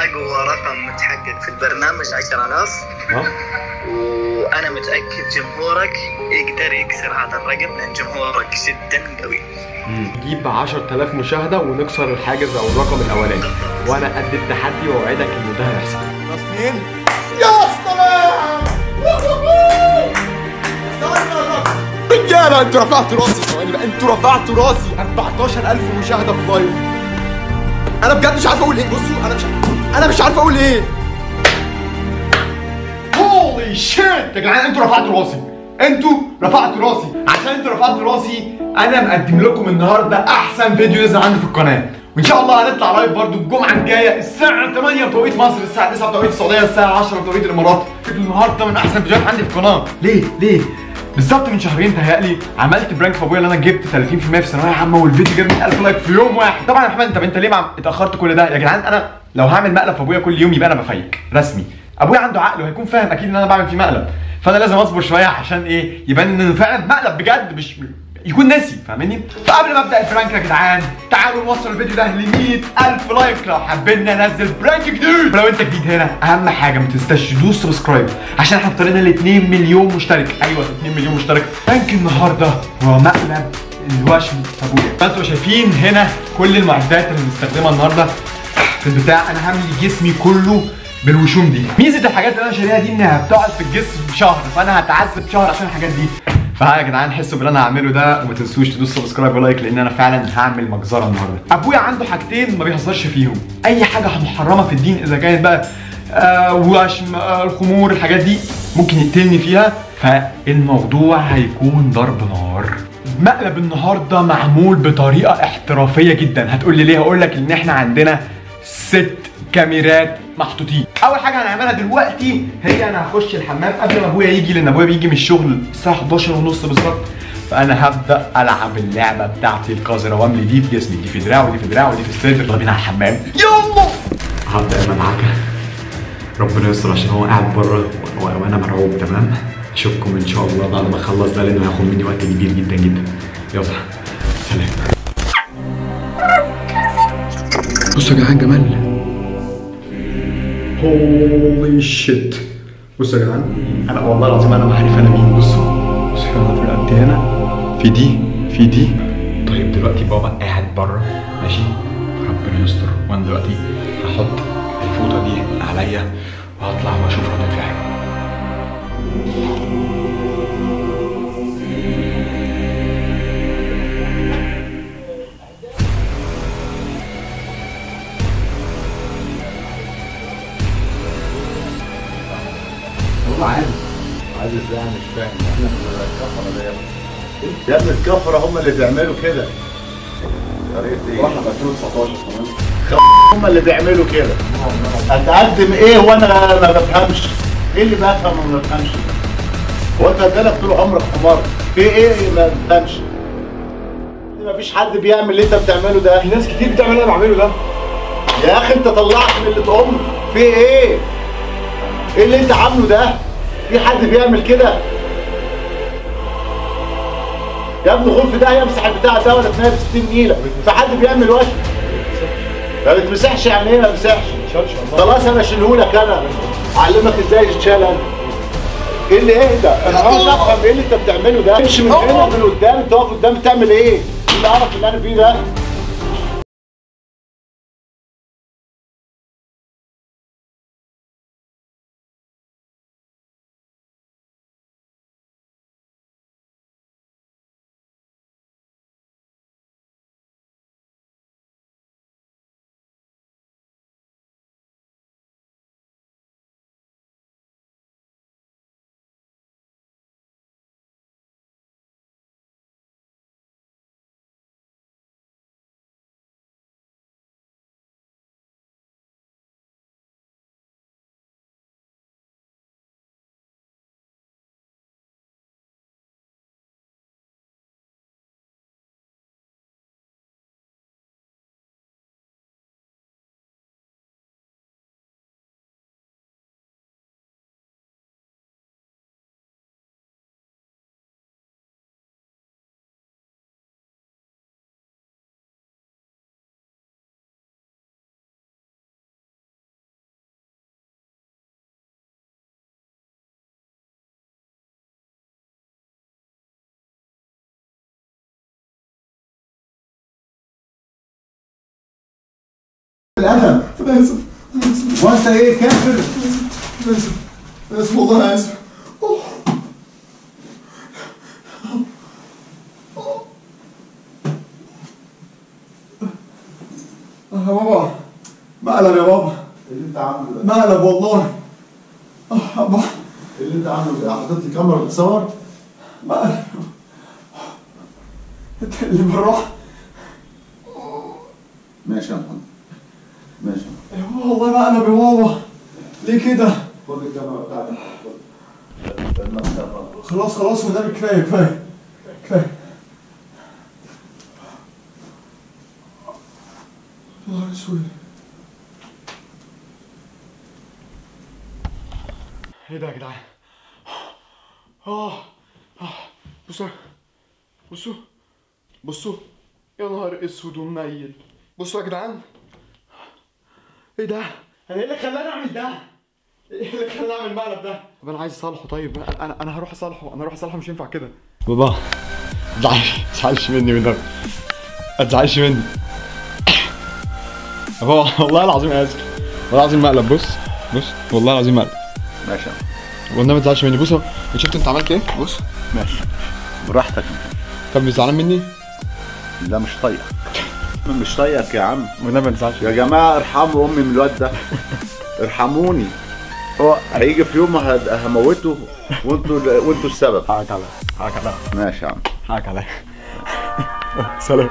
أقوى رقم متحقق في البرنامج 10000 ها؟ وأنا متأكد جمهورك يقدر يكسر هذا الرقم لأن جمهورك جدا قوي. نجيب 10000 مشاهدة ونكسر الحاجز أو الرقم الأولاني. وأنا قد التحدي وأوعدك إن ده هيحصل. تصميم رجالة أنتوا رفعتوا راسي. ثواني بقى أنتوا رفعتوا راسي. 14000 مشاهدة في لايف أنا بجد مش عارف أقول إيه. بصوا أنا مش أنا مش عارف أقول إيه. holy shit يا جدعان أنتوا رفعتوا راسي. أنتوا رفعتوا راسي. عشان أنتوا رفعتوا راسي أنا مقدم لكم النهارده أحسن فيديو نزل عندي في القناة. وإن شاء الله هنطلع live برضو الجمعة الجاية الساعة 8 بتوقيت مصر الساعة 9 بتوقيت السعودية الساعة 10 بتوقيت الإمارات. فيديو النهارده من أحسن فيديوهات عندي في القناة. ليه؟ ليه؟ بالظبط من شهرين تهيألي عملت prank في أبويا اللي أنا جبت 30% في ثانويه عامه والفيديو جاب 100000 like في يوم واحد. طبعا يا أحمد طب أنت ليه ما اتأخرت كل ده؟ يا جدعان أنا لو هعمل مقلب في أبويا كل يوم يبقى أنا ب fake رسمي. أبويا عنده عقل وهيكون فاهم أكيد إن أنا بعمل فيه مقلب. فأنا لازم أصبر شوية عشان إيه؟ يبان إن فعلا مقلب بجد مش يكون ناسي فاهمني فقبل ما أبدأ ال prank يا جدعان تعالوا نوصل الفيديو ده ل 100000 like لو حابين انزل prank جديد. ولو أنت جديد هنا أهم حاجة ما تنساش تدوس subscribe عشان إحنا طلعنا ل 2 مليون مشترك. أيوه 2 مليون مشترك. prank النهارده هو مقلب الوشم أبويا. فأنتوا شايفين هنا كل المعدات اللي بنستخدمها النهارده. في البتاع أنا هعمل جسمي كله بالوشوم دي. ميزة الحاجات اللي أنا شاريها دي إنها بتقعد في الجسم شهر فأنا هتعذب شهر عشان الحاجات دي. فها يا جدعان حسوا باللي أنا هعمله ده وما تنسوش تدوسوا subscribe و like لأن أنا فعلا هعمل مجزرة النهارده. أبويا عنده حاجتين ما بيهزرش فيهم. أي حاجة محرمة في الدين إذا كانت بقى آه وشم آه الخمور الحاجات دي ممكن يقتلني فيها. فالموضوع هيكون ضرب نار. مقلب النهارده معمول بطريقة احترافية جدا. هتقول لي ليه؟ هقول لك إن إحنا عندنا ست كاميرات محطوطين. أول حاجة هنعملها دلوقتي هي أنا هخش الحمام قبل ما أبويا يجي لأن أبويا بيجي من الشغل الساعة 11 ونص بالظبط. فأنا هبدأ ألعب اللعبة بتاعتي القذرة وأملي دي في جسمي دي في دراعي ودي في دراعي ودي في الصدر يلا بينا على الحمام. يلا! هبدأ معاك ربنا يستر عشان هو قاعد بره وأنا مرعوب تمام؟ أشوفكم إن شاء الله بعد ما أخلص ده لأنه هياخد مني وقت كبير جدا جدا. يلا سلام. بصوا يا جدعان جمال. هولي شيت بصوا يا جدعان. أنا والله العظيم أنا ما عارف أنا مين؟ بصوا في واحدة في رقبتي هنا. في دي في دي. طيب دلوقتي بابا قاعد بره ماشي؟ ربنا يستر. وأنا دلوقتي هحط الفوطة دي عليا وهطلع وأشوف رد فعله عادي إزاي أنا مش فاهم؟ إحنا الكفرة دي. يا ابني الكفرة هم اللي بيعملوا كده. طريقة إيه؟ وإحنا في 2019 كمان هم اللي بيعملوا كده. هتقدم إيه وأنا ما بفهمش؟ إيه اللي بفهم وما بفهمش؟ هو انت قدامك طول عمرك حمار. في إيه ما بفهمش؟ ما فيش حد بيعمل اللي أنت بتعمله ده. في ناس كتير بتعمل اللي أنا بعمله ده. يا أخي أنت طلعت من اللي تقوم في إيه؟ إيه اللي أنت عامله ده؟ في حد بيعمل كده؟ يا ابني خد في ده يمسح البتاع ده ولا تنام 60 نيلة في حد بيعمل وشم ما بتمسحش يعني إيه ما بتمسحش خلاص أنا اشيلهولك أنا أعلمك إزاي يتشال أنا إيه اللي ده؟ أنا عاوز أفهم إيه اللي أنت بتعمله ده؟ امشي من هنا من قدام واقف قدام بتعمل إيه؟ إيه اللي أعرف اللي أنا فيه ده؟ اسف أنا اسف وأنت إيه كافر؟ أنا اسف أنا اسف والله أوه. آه يا بابا؟ مقلب يا بابا اللي أنت عامله ده؟ مقلب والله. يا بابا. اللي أنت عامله ده؟ حطيت لي كاميرا بتصور مقلب انت اللي بالراحه ماشي يا محمد. والله مقلب يا بابا ليه كده؟ خد الكاميرا بتاعتك خلاص خلاص والنبي كفاية كفاية كفاية. نهار اسود إيه ده يا جدعان؟ آه آه بصوا بصوا بصوا. يا نهار أسود ومنيل. بصوا يا جدعان. إيه ده؟ أنا إيه اللي خلاني أعمل ده؟ إيه اللي خلاني أعمل المقلب ده؟ طب أنا عايز اصالحه طيب. أنا أنا, أنا هروح أصالحه أنا هروح أصالحه مش ينفع كده. بابا ما تزعلش مني من ما تزعلش مني. بابا والله العظيم آسف. والله العظيم مقلب. بص بص والله العظيم مقلب. ماشي. والنبي ما تزعلش مني. بص. شفت أنت عملت إيه؟ بص ماشي. براحتك. كان بيزعلان مني؟ لا مش طايقك مش طايقك يا عم. والنبي ما تزعلش يا جماعة ارحموا أمي من الواد ده. ارحموني. هو هيجي في يوم هموته وانتوا وانتوا السبب. حقك عليا حقك عليا. ماشي يا عم. حقك عليا. سلام.